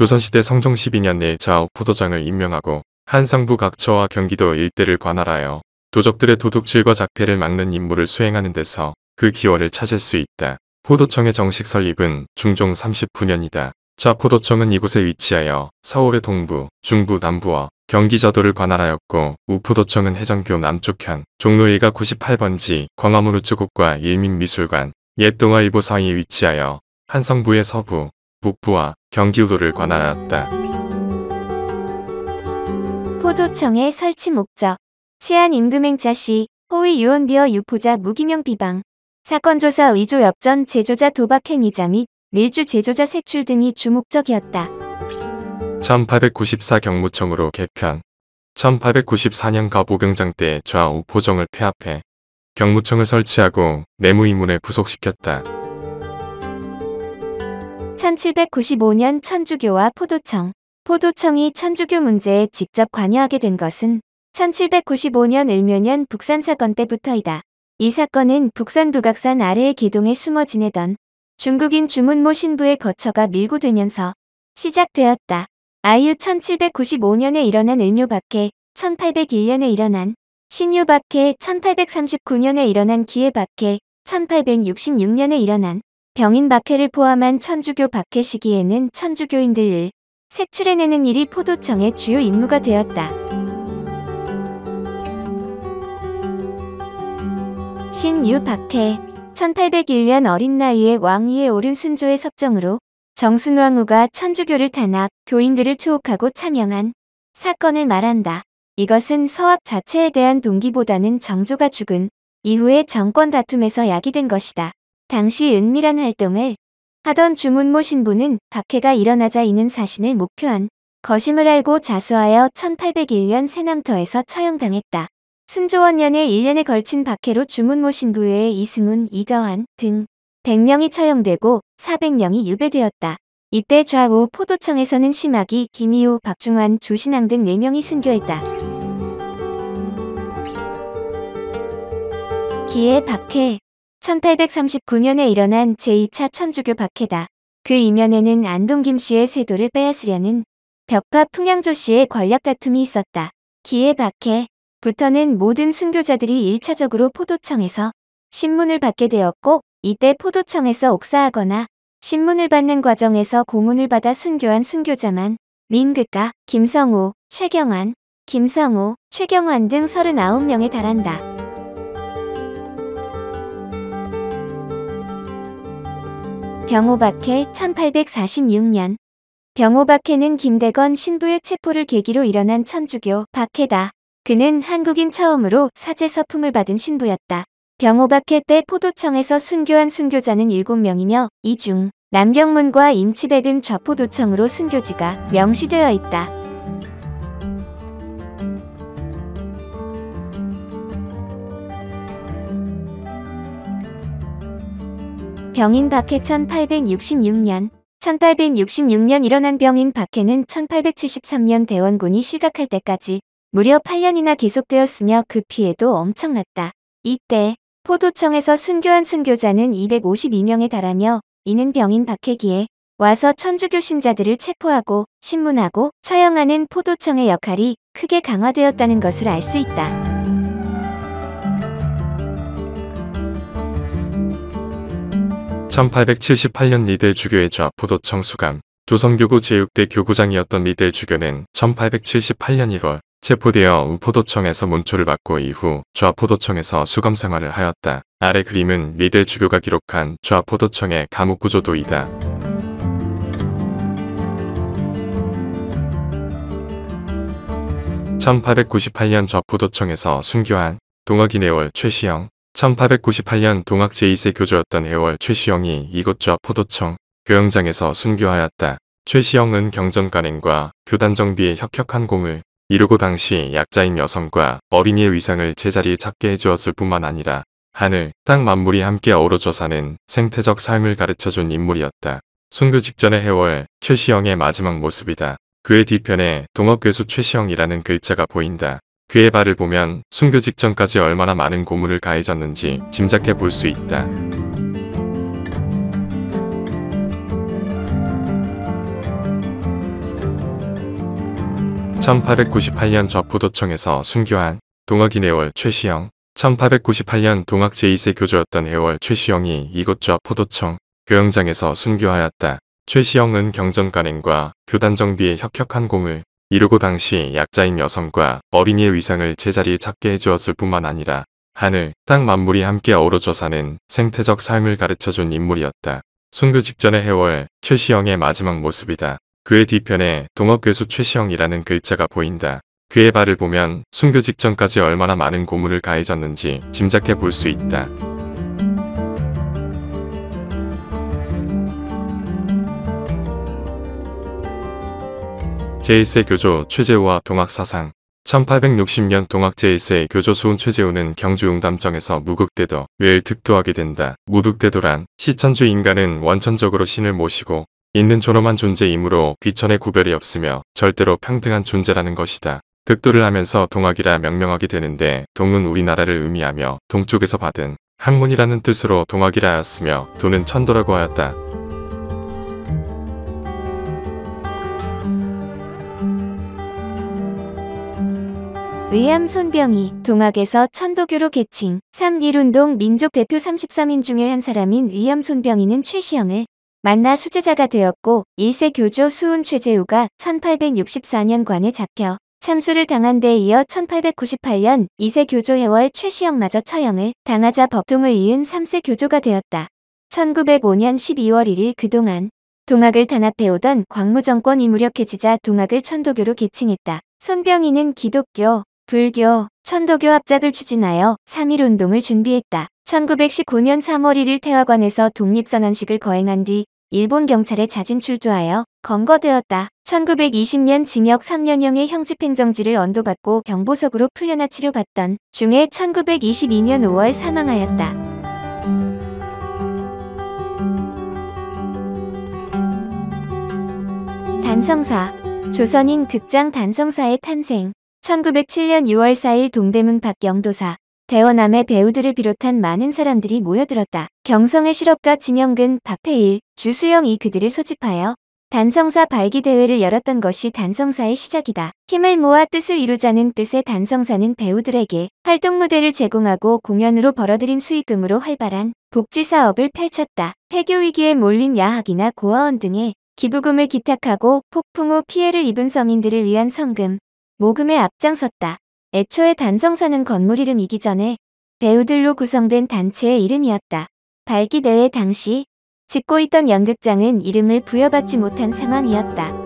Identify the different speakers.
Speaker 1: 조선시대 성종 12년 내 좌우 포도장을 임명하고 한상부 각처와 경기도 일대를 관할하여 도적들의 도둑질과 작패를 막는 임무를 수행하는 데서 그 기원을 찾을 수 있다. 포도청의 정식 설립은 중종 39년이다. 좌포도청은 이곳에 위치하여 서울의 동부, 중부, 남부와 경기 저도를 관할하였고 우포도청은 해전교 남쪽현, 종로 1가 98번지, 광화문 우측국과 일민미술관, 옛동아일보 사이에 위치하여 한성부의 서부, 북부와 경기우도를 관할하였다.
Speaker 2: 포도청의 설치 목적 치안 임금행차 시 호위 유언비어 유포자 무기명 비방 사건 조사 의조 엽전 제조자 도박 행위자 및 밀주 제조자 색출 등이 주목적이었다.
Speaker 1: 1894 경무청으로 개편 1894년 가보경장 때 좌우 포정을 폐합해 경무청을 설치하고 내무위문에 부속시켰다.
Speaker 2: 1795년 천주교와 포도청 포도청이 천주교 문제에 직접 관여하게 된 것은 1795년 을묘년 북산 사건 때부터이다. 이 사건은 북산 북악산 아래의 계동에 숨어 지내던 중국인 주문모 신부의 거처가 밀고 되면서 시작되었다. 아유 1795년에 일어난 을묘 박해, 1801년에 일어난 신유 박해, 1839년에 일어난 기해 박해, 1866년에 일어난 병인 박해를 포함한 천주교 박해 시기에는 천주교인들 을 색출해내는 일이 포도청의 주요 임무가 되었다. 신유 박해 1801년 어린 나이에 왕위에 오른 순조의 섭정으로 정순왕후가 천주교를 탄압, 교인들을 투옥하고 참영한 사건을 말한다. 이것은 서합 자체에 대한 동기보다는 정조가 죽은 이후의 정권 다툼에서 야기된 것이다. 당시 은밀한 활동을 하던 주문모 신부는 박해가 일어나자 이는 사신을 목표한 거심을 알고 자수하여 1801년 새남터에서 처형당했다. 순조원년에 1년에 걸친 박해로 주문모 신부 외에 이승훈, 이가환 등 100명이 처형되고 400명이 유배되었다. 이때 좌우 포도청에서는 심학이, 김희호, 박중환, 조신앙 등 4명이 순교했다. 기해 박해 1839년에 일어난 제2차 천주교 박해다. 그 이면에는 안동 김씨의 세도를 빼앗으려는 벽파 풍양조 씨의 권력 다툼이 있었다. 기해 박해부터는 모든 순교자들이 1차적으로 포도청에서 신문을 받게 되었고 이때 포도청에서 옥사하거나 신문을 받는 과정에서 고문을 받아 순교한 순교자만 민극가, 김성우, 최경환, 김성우, 최경환 등 39명에 달한다. 병호박해 1846년 병호박해는 김대건 신부의 체포를 계기로 일어난 천주교 박해다. 그는 한국인 처음으로 사제 서품을 받은 신부였다. 병호박해 때 포도청에서 순교한 순교자는 7명이며 이중 남경문과 임치백은 좌포도청으로 순교지가 명시되어 있다. 병인 박해 1866년 1866년 일어난 병인 박해는 1873년 대원군이 실각할 때까지 무려 8년이나 계속되었으며 그 피해도 엄청났다. 이때 포도청에서 순교한 순교자는 252명에 달하며 이는 병인 박해기에 와서 천주교 신자들을 체포하고 신문하고 처형하는 포도청의 역할이 크게 강화되었다는 것을 알 수 있다.
Speaker 1: (1878년) 리델 주교의 좌포도청 수감 조선교구 제6대 교구장이었던 리델 주교는 1878년 1월 체포되어 우포도청에서 문초를 받고 이후 좌포도청에서 수감 생활을 하였다. 아래 그림은 미델 주교가 기록한 좌포도청의 감옥 구조도이다. (1898년) 좌포도청에서 순교한 동학인 해월 최시영 1898년 동학 제2세 교조였던 해월 최시영이 이곳 좌 포도청 교영장에서 순교하였다. 최시영은 경전간행과 교단 정비에 혁혁한 공을 이르고 당시 약자인 여성과 어린이의 위상을 제자리에 찾게 해주었을 뿐만 아니라 하늘, 땅 만물이 함께 어우러져 사는 생태적 삶을 가르쳐준 인물이었다. 순교 직전의 해월 최시영의 마지막 모습이다. 그의 뒤편에 동업괴수 최시영이라는 글자가 보인다. 그의 발을 보면 순교 직전까지 얼마나 많은 고문을 가해졌는지 짐작해 볼 수 있다. 1898년 저포도청에서 순교한 동학인 해월 최시영 1898년 동학 제2세 교조였던 해월 최시영이 이곳 저포도청 교영장에서 순교하였다. 최시영은 경전 간행과 교단 정비의 혁혁한 공을 이루고 당시 약자인 여성과 어린이의 위상을 제자리에 찾게 해주었을 뿐만 아니라 하늘, 땅 만물이 함께 어우러져 사는 생태적 삶을 가르쳐준 인물이었다. 순교 직전의 해월 최시영의 마지막 모습이다. 그의 뒤편에 동업괴수 최시영이라는 글자가 보인다. 그의 발을 보면 순교 직전까지 얼마나 많은 고문을 가해졌는지 짐작해 볼 수 있다. 제1세 교조 최재우와 동학사상 1860년 동학 제1세 교조 수훈 최재우는 경주 용담정에서 무극대도 를 득도하게 된다. 무득대도란 시천주 인간은 원천적으로 신을 모시고 있는 존엄한 존재이므로 귀천의 구별이 없으며 절대로 평등한 존재라는 것이다. 득도를 하면서 동학이라 명명하게 되는데 동은 우리나라를 의미하며 동쪽에서 받은 학문이라는 뜻으로 동학이라 하였으며 도는 천도라고 하였다.
Speaker 2: 의암 손병희, 동학에서 천도교로 개칭, 3.1운동 민족 대표 33인 중의 한 사람인 의암 손병희는 최시영을 만나 수제자가 되었고 1세 교조 수훈 최재우가 1864년 관에 잡혀 참수를 당한 데 이어 1898년 2세 교조 해월 최시영마저 처형을 당하자 법통을 이은 3세 교조가 되었다. 1905년 12월 1일 그동안 동학을 단합해오던 광무정권이 무력해지자 동학을 천도교로 개칭했다. 손병희는 기독교, 불교, 천도교 합작을 추진하여 3.1운동을 준비했다. 1919년 3월 1일 태화관에서 독립선언식을 거행한 뒤 일본 경찰에 자진 출조하여 검거되었다. 1920년 징역 3년형의 형집행정지를 언도받고 경보석으로 풀려나 치료받던 중에 1922년 5월 사망하였다. 단성사 조선인 극장 단성사의 탄생 1907년 6월 4일 동대문 박영도사 대원암의 배우들을 비롯한 많은 사람들이 모여들었다. 경성의 실업가 지명근, 박태일, 주수영이 그들을 소집하여 단성사 발기 대회를 열었던 것이 단성사의 시작이다. 힘을 모아 뜻을 이루자는 뜻의 단성사는 배우들에게 활동 무대를 제공하고 공연으로 벌어들인 수익금으로 활발한 복지 사업을 펼쳤다. 폐교 위기에 몰린 야학이나 고아원 등의 기부금을 기탁하고 폭풍 후 피해를 입은 서민들을 위한 성금, 모금에 앞장섰다. 애초에 단성사는 건물 이름이기 전에 배우들로 구성된 단체의 이름이었다. 발기대회 당시 짓고 있던 연극장은 이름을 부여받지 못한 상황이었다.